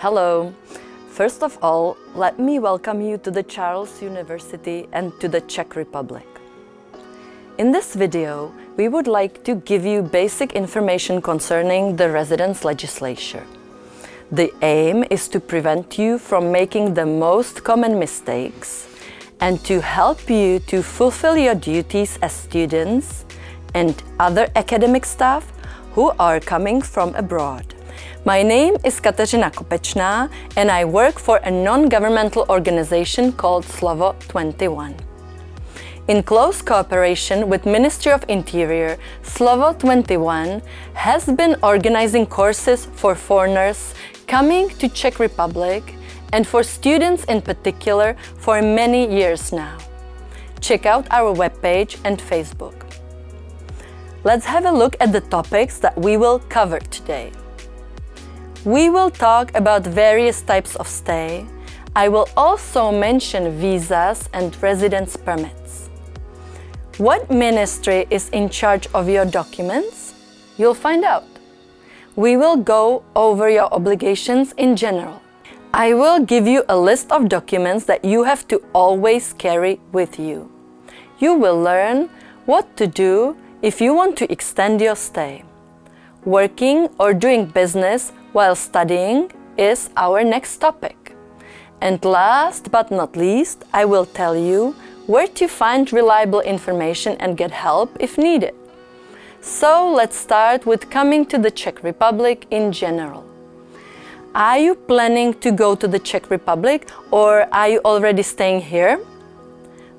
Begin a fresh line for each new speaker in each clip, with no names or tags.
Hello. First of all, let me welcome you to the Charles University and to the Czech Republic. In this video, we would like to give you basic information concerning the residence legislature. The aim is to prevent you from making the most common mistakes and to help you to fulfill your duties as students and other academic staff who are coming from abroad. My name is Kateřina Kopečná and I work for a non-governmental organization called Slovo 21. In close cooperation with Ministry of Interior, Slovo 21 has been organizing courses for foreigners coming to Czech Republic and for students in particular for many years now. Check out our webpage and Facebook. Let's have a look at the topics that we will cover today. We will talk about various types of stay. I will also mention visas and residence permits. What ministry is in charge of your documents? You'll find out. We will go over your obligations in general. I will give you a list of documents that you have to always carry with you. You will learn what to do if you want to extend your stay. Working or doing business while studying is our next topic. And last but not least, I will tell you where to find reliable information and get help if needed. So let's start with coming to the Czech Republic in general. Are you planning to go to the Czech Republic or are you already staying here?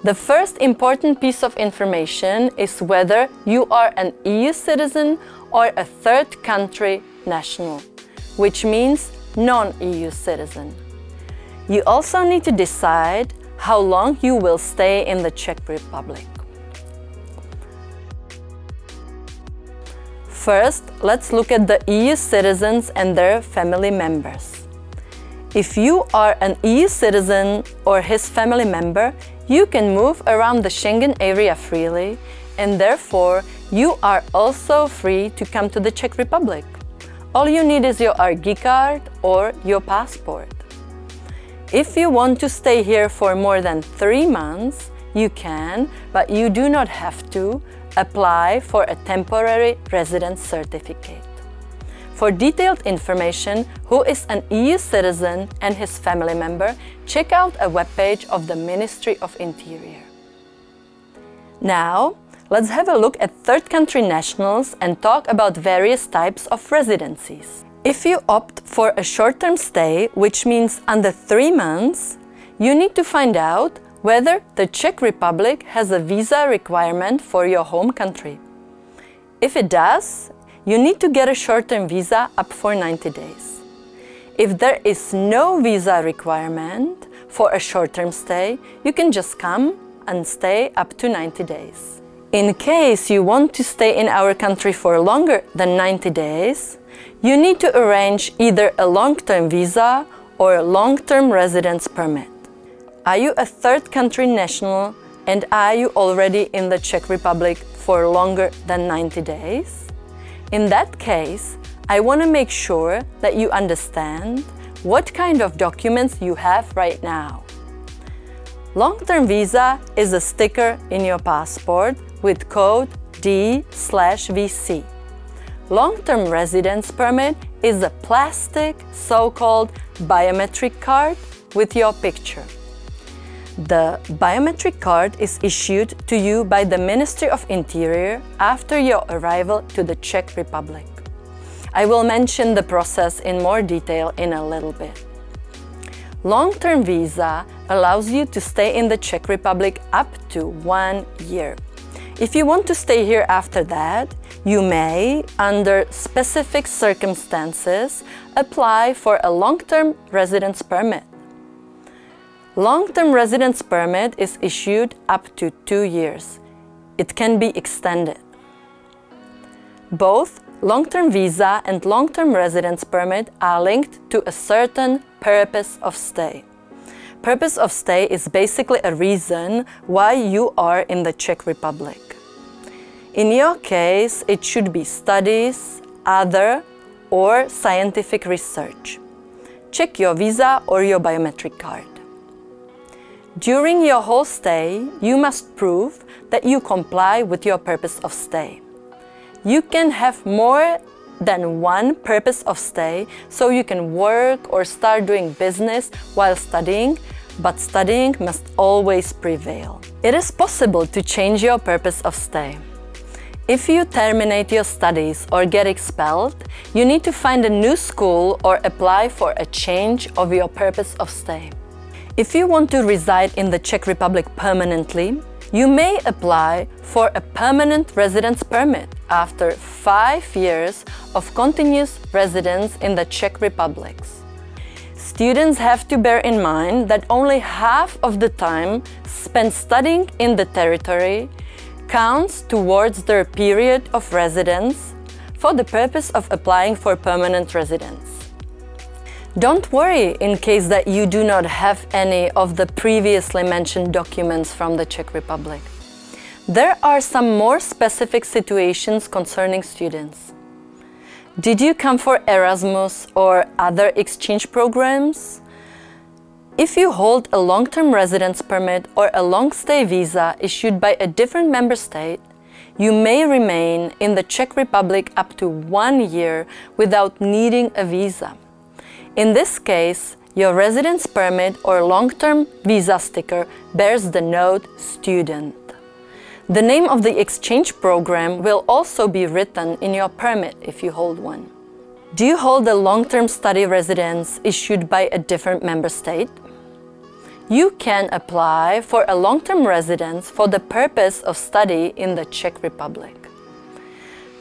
The first important piece of information is whether you are an EU citizen or a third country national which means non-EU citizen. You also need to decide how long you will stay in the Czech Republic. First, let's look at the EU citizens and their family members. If you are an EU citizen or his family member, you can move around the Schengen area freely and therefore you are also free to come to the Czech Republic. All you need is your ID card or your passport. If you want to stay here for more than three months, you can, but you do not have to, apply for a temporary residence certificate. For detailed information who is an EU citizen and his family member, check out a webpage of the Ministry of Interior. Now, Let's have a look at third country nationals and talk about various types of residencies. If you opt for a short-term stay, which means under three months, you need to find out whether the Czech Republic has a visa requirement for your home country. If it does, you need to get a short-term visa up for 90 days. If there is no visa requirement for a short-term stay, you can just come and stay up to 90 days. In case you want to stay in our country for longer than 90 days, you need to arrange either a long-term visa or a long-term residence permit. Are you a third country national and are you already in the Czech Republic for longer than 90 days? In that case, I want to make sure that you understand what kind of documents you have right now. Long-term visa is a sticker in your passport with code D/VC. Long-term residence permit is a plastic so-called biometric card with your picture. The biometric card is issued to you by the Ministry of Interior after your arrival to the Czech Republic. I will mention the process in more detail in a little bit. Long-term visa allows you to stay in the Czech Republic up to one year. If you want to stay here after that, you may, under specific circumstances, apply for a long-term residence permit. Long-term residence permit is issued up to two years. It can be extended. Both long-term visa and long-term residence permit are linked to a certain purpose of stay. Purpose of stay is basically a reason why you are in the Czech Republic. In your case, it should be studies, other, or scientific research. check your visa or your biometric card. During your whole stay, you must prove that you comply with your purpose of stay. You can have more than one purpose of stay, so you can work or start doing business while studying, but studying must always prevail. It is possible to change your purpose of stay. If you terminate your studies or get expelled, you need to find a new school or apply for a change of your purpose of stay. If you want to reside in the Czech Republic permanently, you may apply for a permanent residence permit after five years of continuous residence in the Czech Republic. Students have to bear in mind that only half of the time spent studying in the territory counts towards their period of residence for the purpose of applying for permanent residence. Don't worry in case that you do not have any of the previously mentioned documents from the Czech Republic. There are some more specific situations concerning students. Did you come for Erasmus or other exchange programs? If you hold a long-term residence permit or a long-stay visa issued by a different member state, you may remain in the Czech Republic up to one year without needing a visa. In this case, your residence permit or long-term visa sticker bears the note student. The name of the exchange program will also be written in your permit if you hold one. Do you hold a long-term study residence issued by a different member state? You can apply for a long-term residence for the purpose of study in the Czech Republic.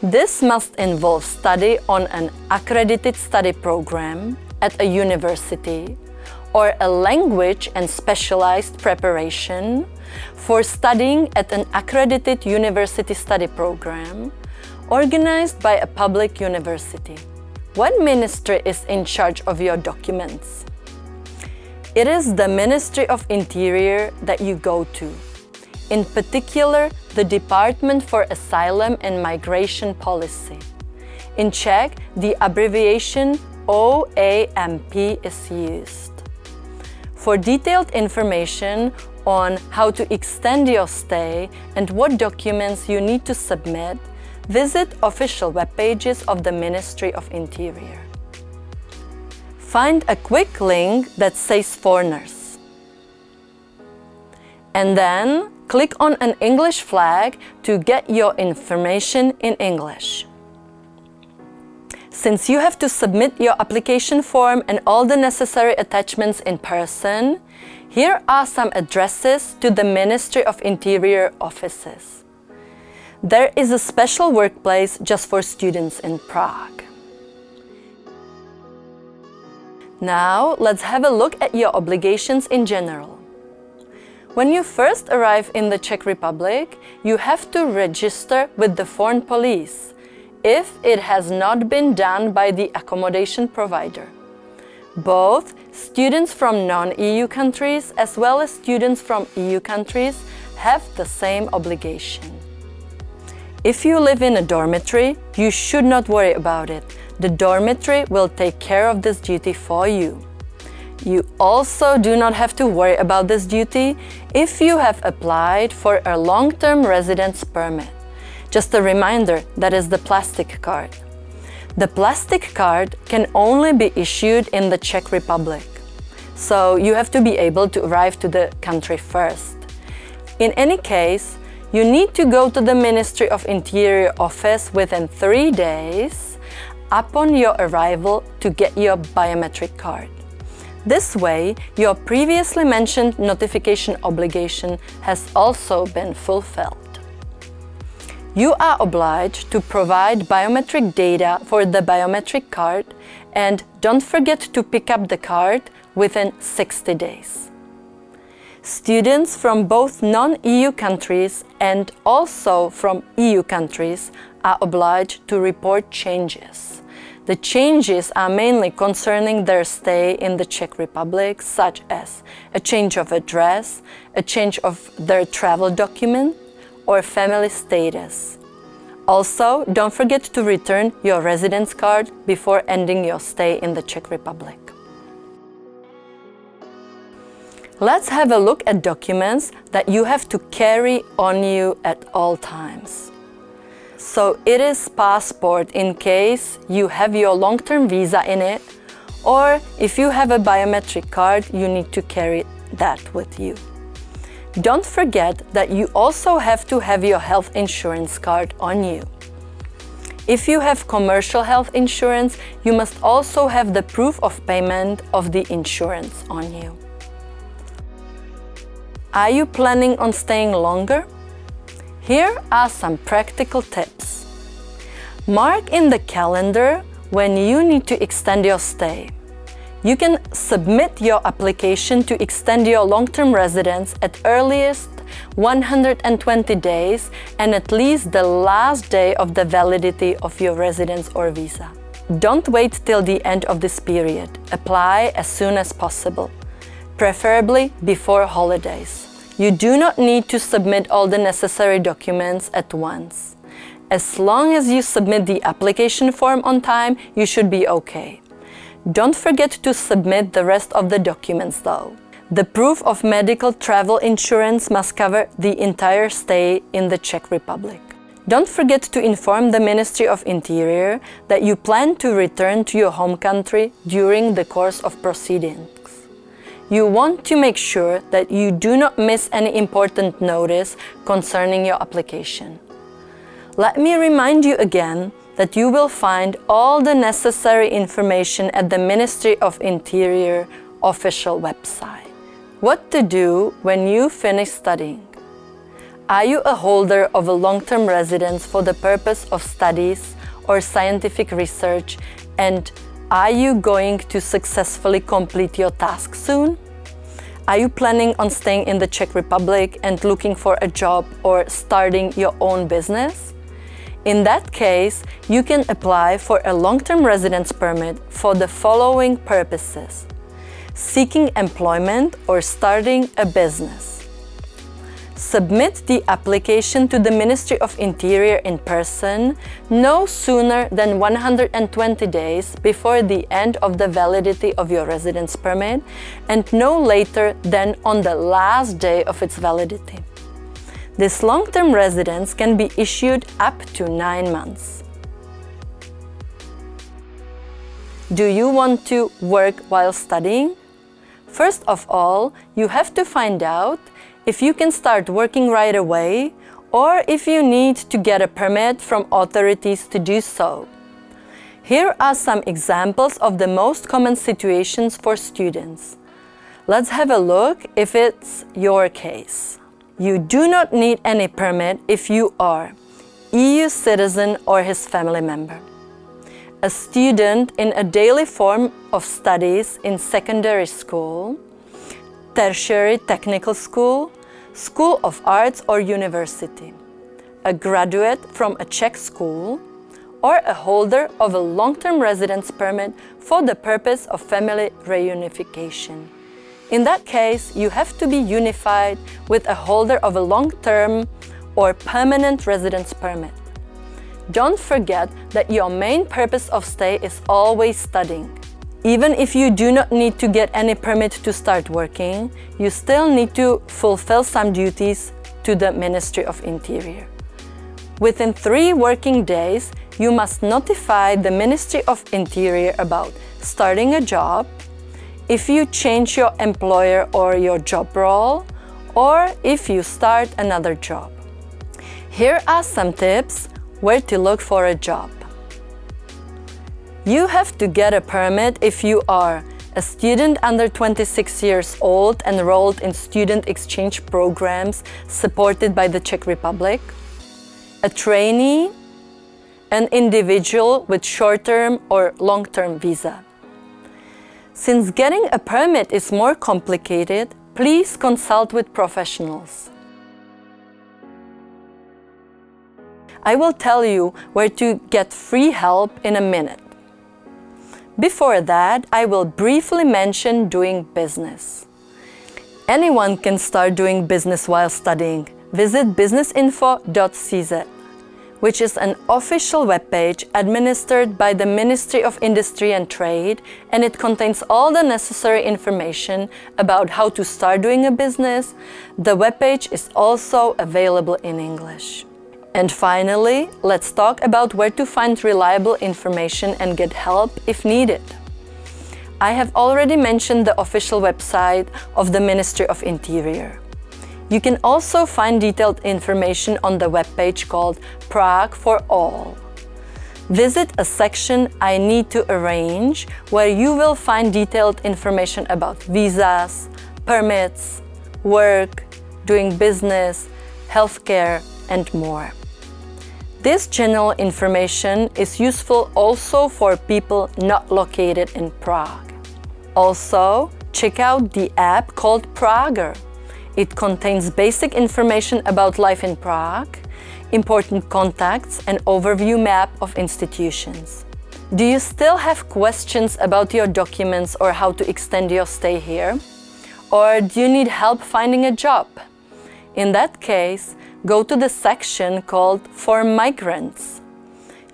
This must involve study on an accredited study program at a university or a language and specialized preparation for studying at an accredited university study program organized by a public university. What ministry is in charge of your documents? It is the Ministry of Interior that you go to. In particular, the Department for Asylum and Migration Policy. In Czech, the abbreviation OAMP is used. For detailed information on how to extend your stay and what documents you need to submit, visit official web pages of the Ministry of Interior. Find a quick link that says foreigners. And then click on an English flag to get your information in English. Since you have to submit your application form and all the necessary attachments in person, here are some addresses to the Ministry of Interior offices. There is a special workplace just for students in Prague. Now, let's have a look at your obligations in general. When you first arrive in the Czech Republic, you have to register with the foreign police if it has not been done by the accommodation provider. Both students from non-EU countries as well as students from EU countries have the same obligation. If you live in a dormitory, you should not worry about it the dormitory will take care of this duty for you. You also do not have to worry about this duty if you have applied for a long-term residence permit. Just a reminder, that is the plastic card. The plastic card can only be issued in the Czech Republic. So you have to be able to arrive to the country first. In any case, you need to go to the Ministry of Interior office within three days upon your arrival to get your biometric card. This way, your previously mentioned notification obligation has also been fulfilled. You are obliged to provide biometric data for the biometric card and don't forget to pick up the card within 60 days. Students from both non-EU countries and also from EU countries are obliged to report changes. The changes are mainly concerning their stay in the Czech Republic, such as a change of address, a change of their travel document, or family status. Also, don't forget to return your residence card before ending your stay in the Czech Republic. Let's have a look at documents that you have to carry on you at all times. So it is passport in case you have your long-term visa in it or if you have a biometric card, you need to carry that with you. Don't forget that you also have to have your health insurance card on you. If you have commercial health insurance, you must also have the proof of payment of the insurance on you. Are you planning on staying longer? Here are some practical tips. Mark in the calendar when you need to extend your stay. You can submit your application to extend your long-term residence at earliest 120 days and at least the last day of the validity of your residence or visa. Don't wait till the end of this period. Apply as soon as possible, preferably before holidays. You do not need to submit all the necessary documents at once. As long as you submit the application form on time, you should be okay. Don't forget to submit the rest of the documents though. The proof of medical travel insurance must cover the entire stay in the Czech Republic. Don't forget to inform the Ministry of Interior that you plan to return to your home country during the course of proceedings. You want to make sure that you do not miss any important notice concerning your application. Let me remind you again that you will find all the necessary information at the Ministry of Interior official website. What to do when you finish studying? Are you a holder of a long-term residence for the purpose of studies or scientific research and are you going to successfully complete your task soon? Are you planning on staying in the Czech Republic and looking for a job or starting your own business? In that case, you can apply for a long-term residence permit for the following purposes seeking employment or starting a business. Submit the application to the Ministry of Interior in person no sooner than 120 days before the end of the validity of your residence permit and no later than on the last day of its validity. This long-term residence can be issued up to nine months. Do you want to work while studying? First of all, you have to find out if you can start working right away or if you need to get a permit from authorities to do so. Here are some examples of the most common situations for students. Let's have a look if it's your case. You do not need any permit if you are EU citizen or his family member a student in a daily form of studies in secondary school, tertiary technical school, school of arts or university, a graduate from a Czech school, or a holder of a long-term residence permit for the purpose of family reunification. In that case, you have to be unified with a holder of a long-term or permanent residence permit. Don't forget that your main purpose of stay is always studying. Even if you do not need to get any permit to start working, you still need to fulfill some duties to the Ministry of Interior. Within three working days, you must notify the Ministry of Interior about starting a job, if you change your employer or your job role, or if you start another job. Here are some tips where to look for a job. You have to get a permit if you are a student under 26 years old enrolled in student exchange programs supported by the Czech Republic, a trainee, an individual with short-term or long-term visa. Since getting a permit is more complicated, please consult with professionals. I will tell you where to get free help in a minute. Before that, I will briefly mention doing business. Anyone can start doing business while studying. Visit businessinfo.cz. which is an official webpage administered by the Ministry of Industry and Trade, and it contains all the necessary information about how to start doing a business. The webpage is also available in English. And finally, let's talk about where to find reliable information and get help if needed. I have already mentioned the official website of the Ministry of Interior. You can also find detailed information on the webpage called Prague for All. Visit a section I need to arrange where you will find detailed information about visas, permits, work, doing business, healthcare, and more. This general information is useful also for people not located in Prague. Also, check out the app called Prager it contains basic information about life in Prague, important contacts and overview map of institutions. Do you still have questions about your documents or how to extend your stay here? Or do you need help finding a job? In that case, go to the section called For Migrants.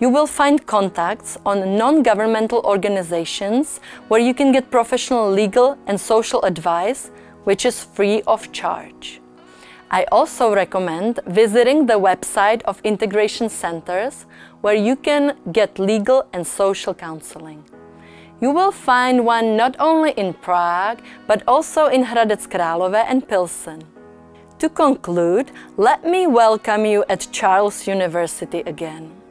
You will find contacts on non-governmental organizations where you can get professional legal and social advice which is free of charge. I also recommend visiting the website of integration centers where you can get legal and social counseling. You will find one not only in Prague, but also in Hradec Králové and Pilsen. To conclude, let me welcome you at Charles University again.